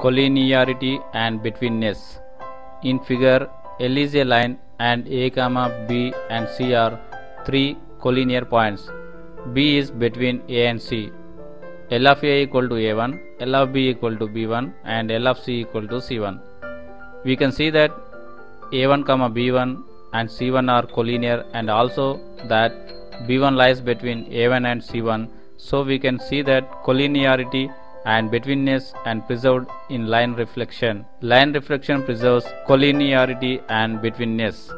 collinearity and betweenness. In figure, L is a line and A, B and C are three collinear points. B is between A and C. L of A equal to A1, L of B equal to B1 and L of C equal to C1. We can see that A1, comma B1 and C1 are collinear and also that B1 lies between A1 and C1 so we can see that collinearity and betweenness and preserved in line reflection. Line reflection preserves collinearity and betweenness.